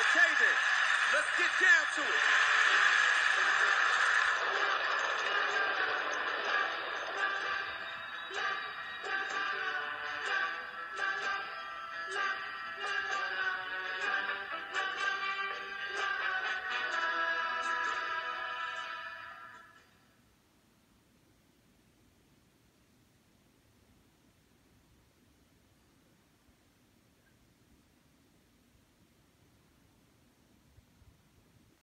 Okay then, let's get down to it.